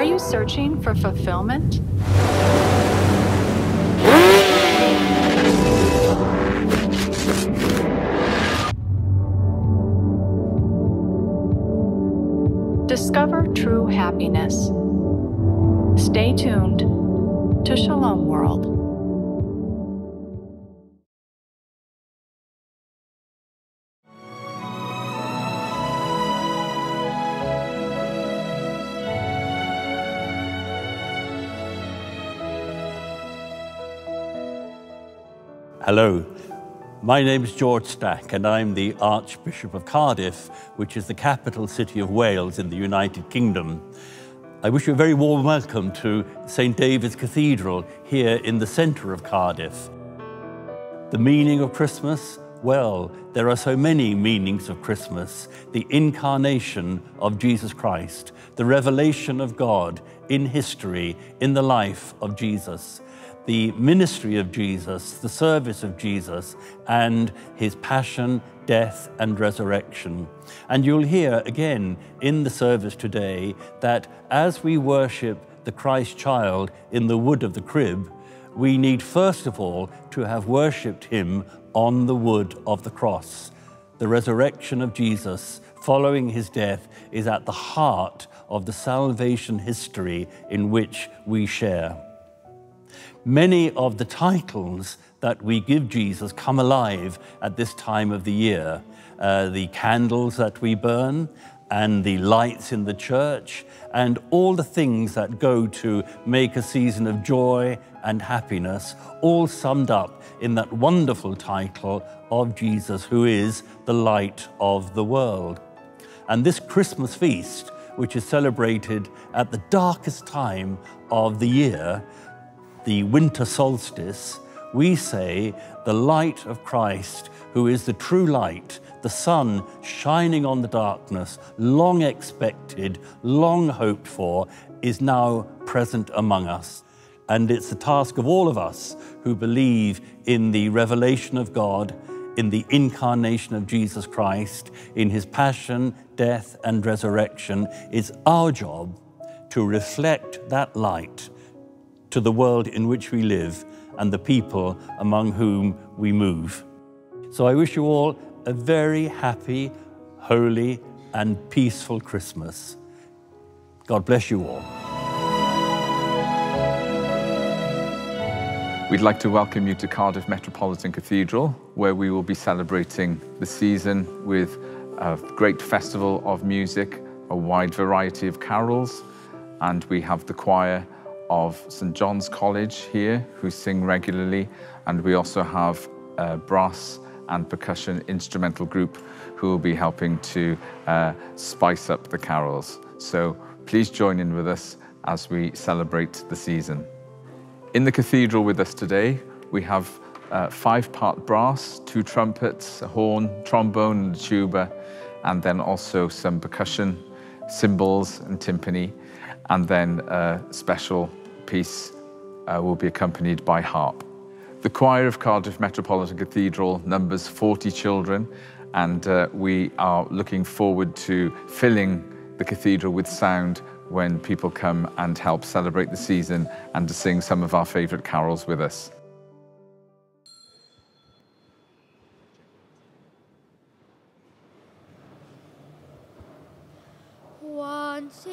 Are you searching for fulfillment? Discover true happiness. Stay tuned to Shalom World. Hello, my name is George Stack and I'm the Archbishop of Cardiff, which is the capital city of Wales in the United Kingdom. I wish you a very warm welcome to St David's Cathedral here in the centre of Cardiff. The meaning of Christmas? Well, there are so many meanings of Christmas. The incarnation of Jesus Christ, the revelation of God in history, in the life of Jesus the ministry of Jesus, the service of Jesus, and his passion, death, and resurrection. And you'll hear again in the service today that as we worship the Christ child in the wood of the crib, we need first of all to have worshipped him on the wood of the cross. The resurrection of Jesus following his death is at the heart of the salvation history in which we share. Many of the titles that we give Jesus come alive at this time of the year. Uh, the candles that we burn, and the lights in the church, and all the things that go to make a season of joy and happiness, all summed up in that wonderful title of Jesus, who is the light of the world. And this Christmas feast, which is celebrated at the darkest time of the year, the winter solstice, we say the light of Christ, who is the true light, the sun shining on the darkness, long expected, long hoped for, is now present among us. And it's the task of all of us who believe in the revelation of God, in the incarnation of Jesus Christ, in his passion, death, and resurrection. It's our job to reflect that light to the world in which we live and the people among whom we move. So I wish you all a very happy, holy, and peaceful Christmas. God bless you all. We'd like to welcome you to Cardiff Metropolitan Cathedral, where we will be celebrating the season with a great festival of music, a wide variety of carols, and we have the choir of St John's College here who sing regularly and we also have a brass and percussion instrumental group who will be helping to uh, spice up the carols. So please join in with us as we celebrate the season. In the cathedral with us today, we have uh, five-part brass, two trumpets, a horn, trombone and a tuba, and then also some percussion, cymbals and timpani, and then a special piece uh, will be accompanied by harp. The choir of Cardiff Metropolitan Cathedral numbers 40 children and uh, we are looking forward to filling the cathedral with sound when people come and help celebrate the season and to sing some of our favourite carols with us. Once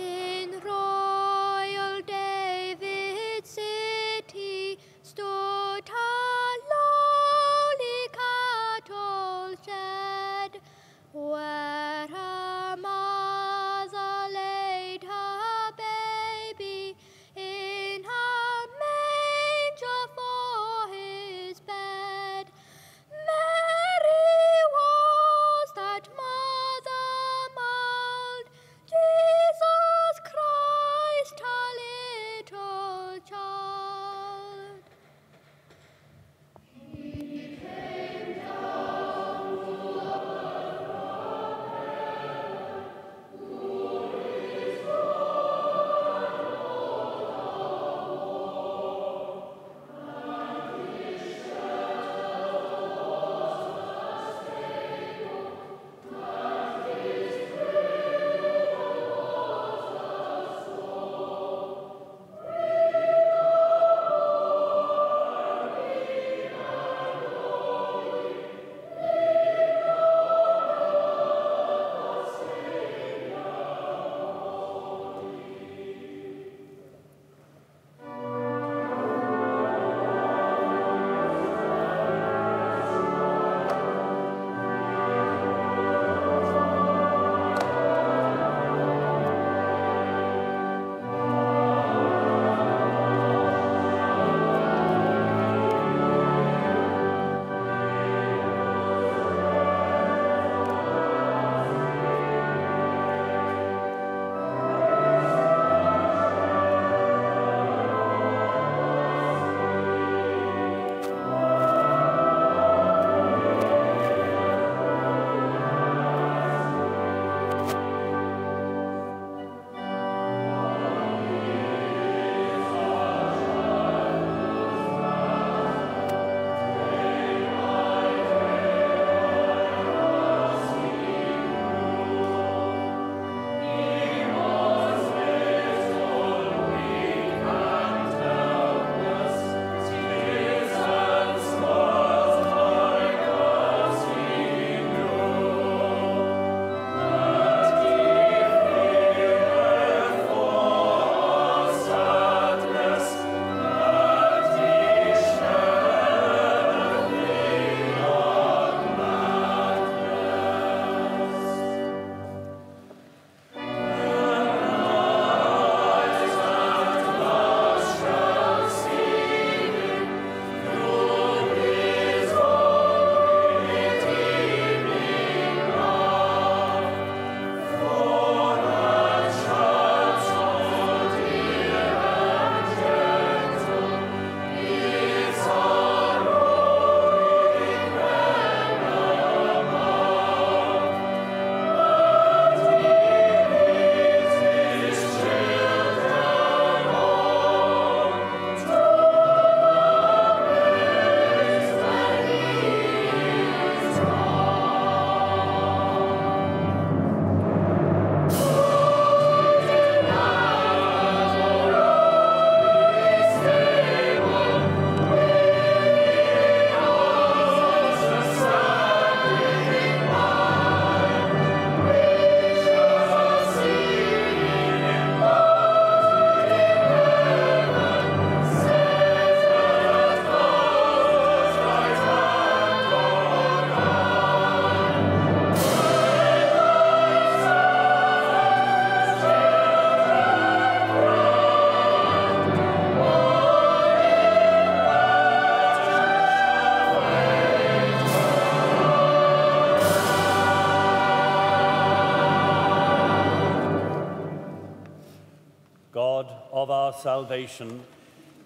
salvation,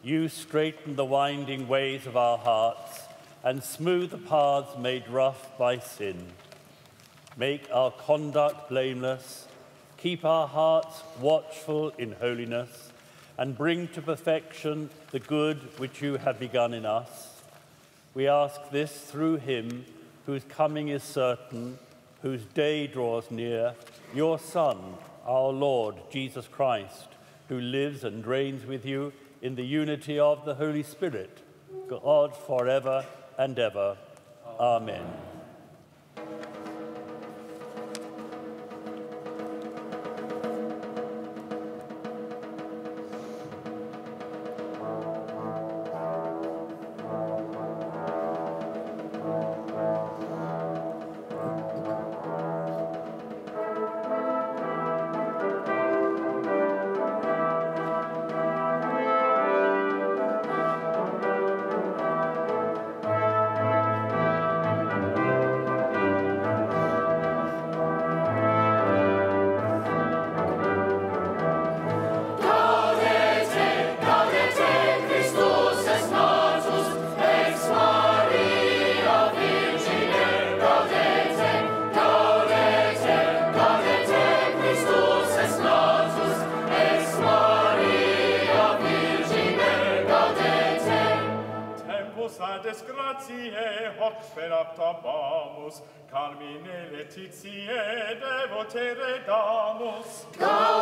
you straighten the winding ways of our hearts and smooth the paths made rough by sin. Make our conduct blameless, keep our hearts watchful in holiness, and bring to perfection the good which you have begun in us. We ask this through him whose coming is certain, whose day draws near, your Son, our Lord Jesus Christ, who lives and reigns with you in the unity of the Holy Spirit, God forever and ever. Amen. cantabamus, Carmine Letitiae devotere damus. Gaudete!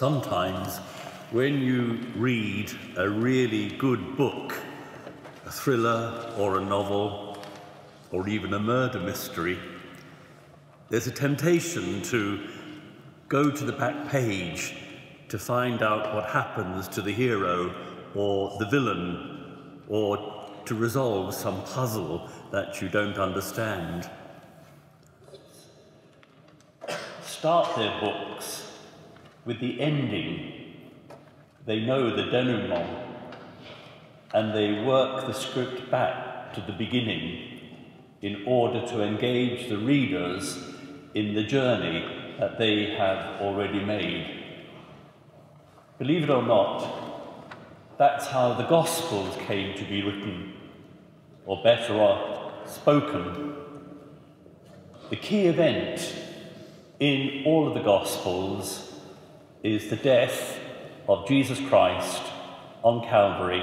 Sometimes, when you read a really good book, a thriller or a novel, or even a murder mystery, there's a temptation to go to the back page to find out what happens to the hero or the villain, or to resolve some puzzle that you don't understand. Start their books with the ending. They know the denouement, and they work the script back to the beginning in order to engage the readers in the journey that they have already made. Believe it or not, that's how the Gospels came to be written, or better off, spoken. The key event in all of the Gospels is the death of Jesus Christ on Calvary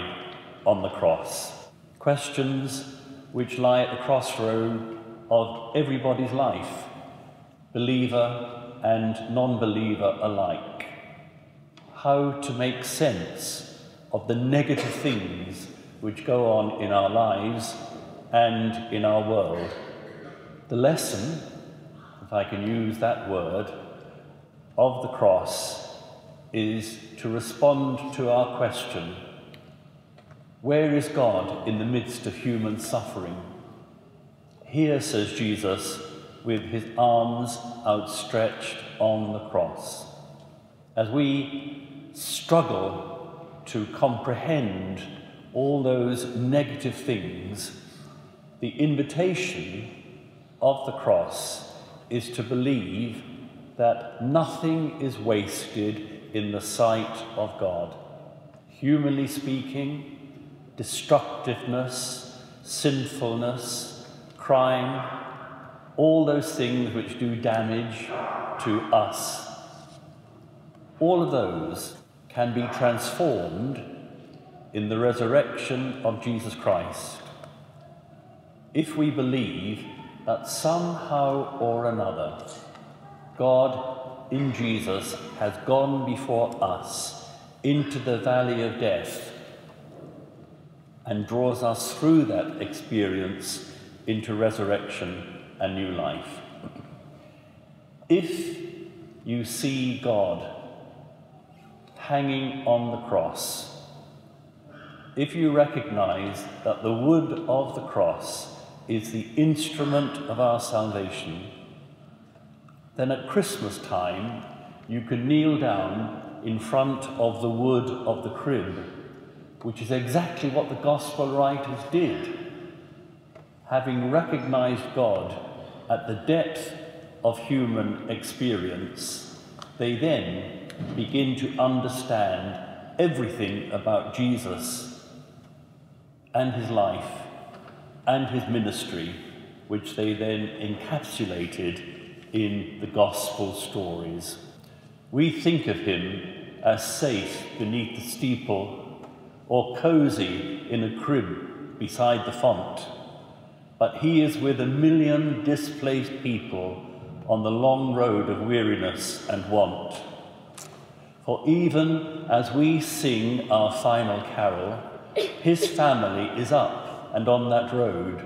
on the cross. Questions which lie at the crossroad of everybody's life, believer and non believer alike. How to make sense of the negative things which go on in our lives and in our world. The lesson, if I can use that word, of the cross is to respond to our question Where is God in the midst of human suffering? Here, says Jesus, with his arms outstretched on the cross. As we struggle to comprehend all those negative things, the invitation of the cross is to believe that nothing is wasted in the sight of God. Humanly speaking, destructiveness, sinfulness, crime, all those things which do damage to us, all of those can be transformed in the resurrection of Jesus Christ if we believe that somehow or another God in Jesus has gone before us into the valley of death and draws us through that experience into resurrection and new life. If you see God hanging on the cross, if you recognize that the wood of the cross is the instrument of our salvation, then at Christmas time you can kneel down in front of the wood of the crib, which is exactly what the Gospel writers did. Having recognized God at the depth of human experience, they then begin to understand everything about Jesus and his life and his ministry, which they then encapsulated in the gospel stories. We think of him as safe beneath the steeple or cozy in a crib beside the font, but he is with a million displaced people on the long road of weariness and want. For even as we sing our final carol, his family is up and on that road,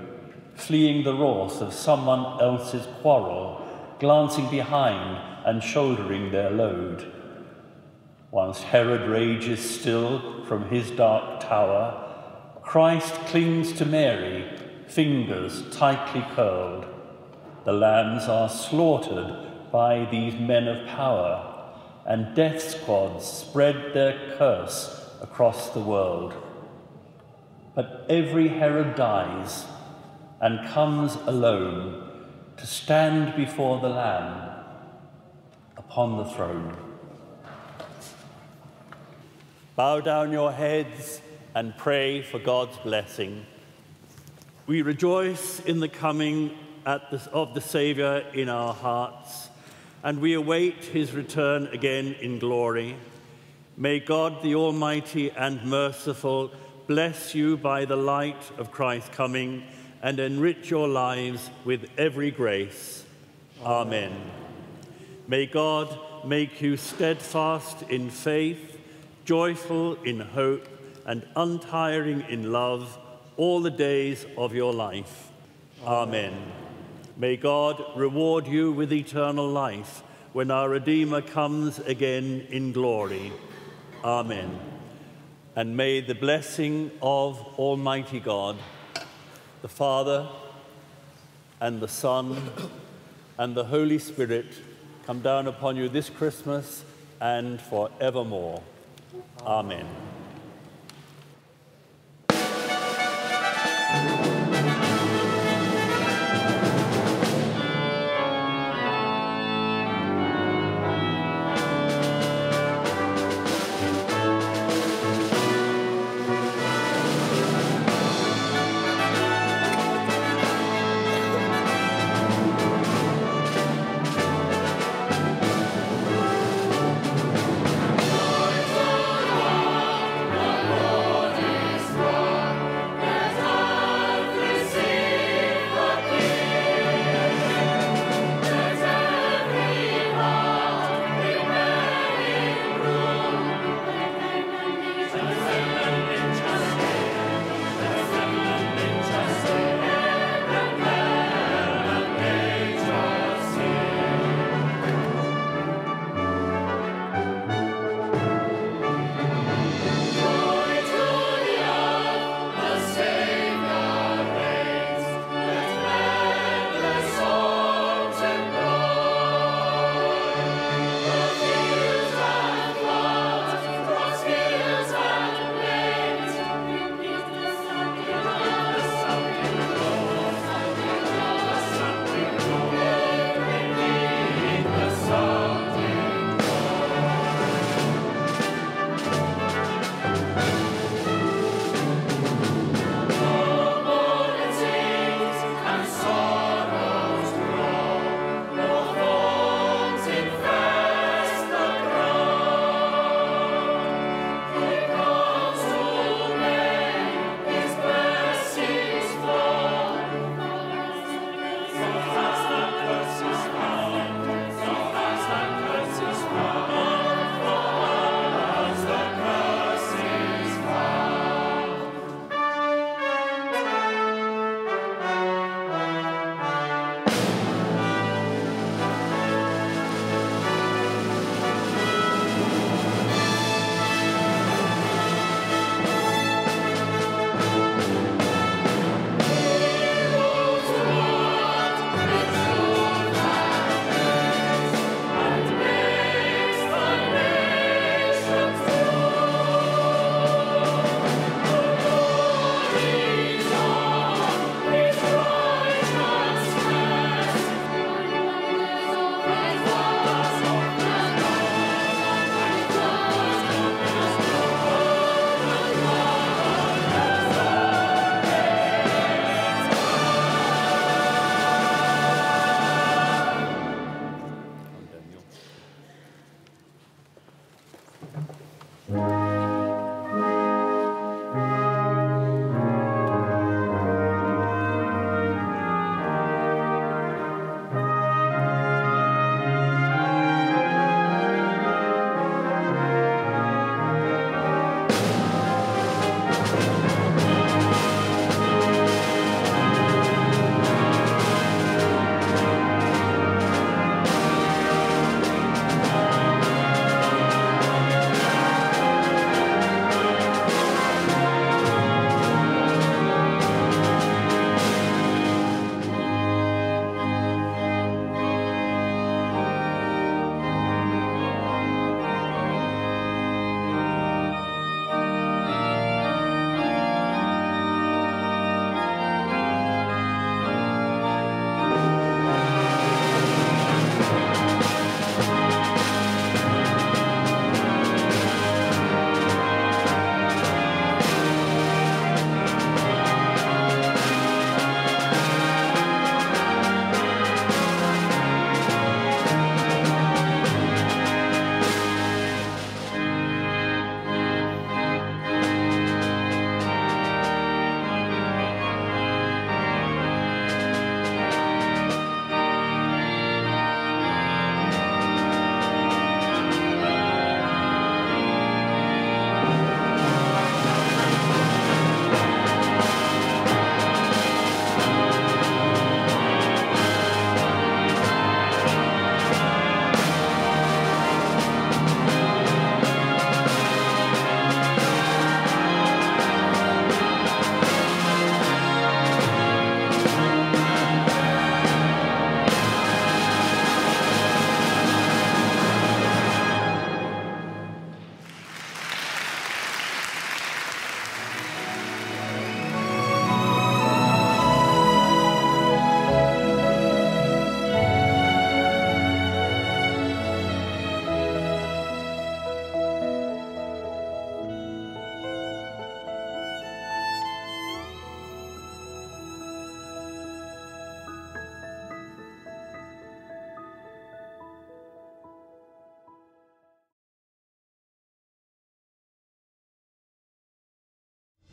fleeing the wrath of someone else's quarrel, glancing behind and shouldering their load. Whilst Herod rages still from his dark tower, Christ clings to Mary, fingers tightly curled. The lambs are slaughtered by these men of power, and death squads spread their curse across the world. But every Herod dies and comes alone to stand before the Lamb upon the throne. Bow down your heads and pray for God's blessing. We rejoice in the coming the, of the Saviour in our hearts, and we await his return again in glory. May God, the Almighty and Merciful, bless you by the light of Christ's coming and enrich your lives with every grace. Amen. May God, make you steadfast in faith, joyful in hope, and untiring in love all the days of your life. Amen. May God reward you with eternal life when our Redeemer comes again in glory. Amen. And may the blessing of Almighty God, the Father, and the Son, and the Holy Spirit come down upon you this Christmas and forevermore. Amen. Lord,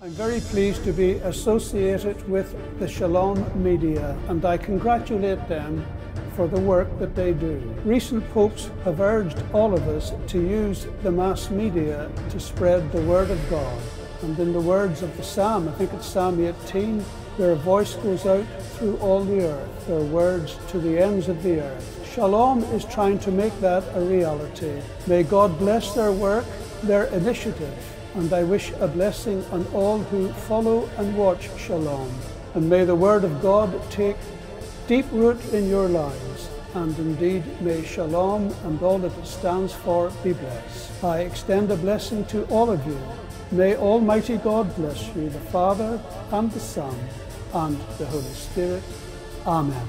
I'm very pleased to be associated with the Shalom Media and I congratulate them for the work that they do. Recent popes have urged all of us to use the mass media to spread the Word of God. And in the words of the Psalm, I think it's Psalm 18, their voice goes out through all the earth, their words to the ends of the earth. Shalom is trying to make that a reality. May God bless their work, their initiative, and I wish a blessing on all who follow and watch Shalom. And may the Word of God take deep root in your lives, and indeed may Shalom and all that it stands for be blessed. I extend a blessing to all of you. May Almighty God bless you, the Father and the Son and the Holy Spirit. Amen.